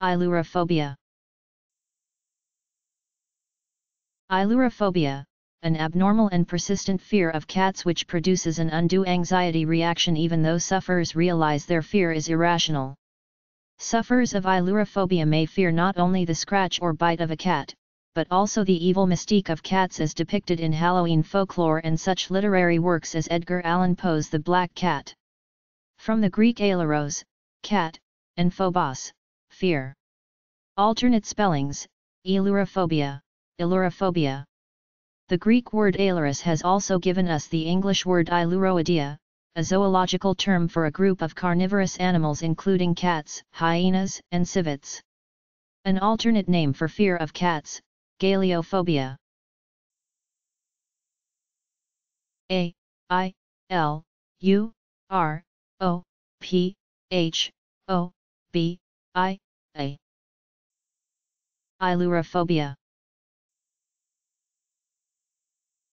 Ailurophobia Ailurophobia, an abnormal and persistent fear of cats which produces an undue anxiety reaction even though sufferers realize their fear is irrational. Sufferers of ailurophobia may fear not only the scratch or bite of a cat, but also the evil mystique of cats as depicted in Halloween folklore and such literary works as Edgar Allan Poe's The Black Cat. From the Greek ailouros, cat, and phobos, fear. Alternate spellings, aelurophobia, elurophobia. The Greek word ailourous has also given us the English word ailuroidea, a zoological term for a group of carnivorous animals including cats, hyenas, and civets. An alternate name for fear of cats, galeophobia. A I L U R O P H O B I A. Ailurophobia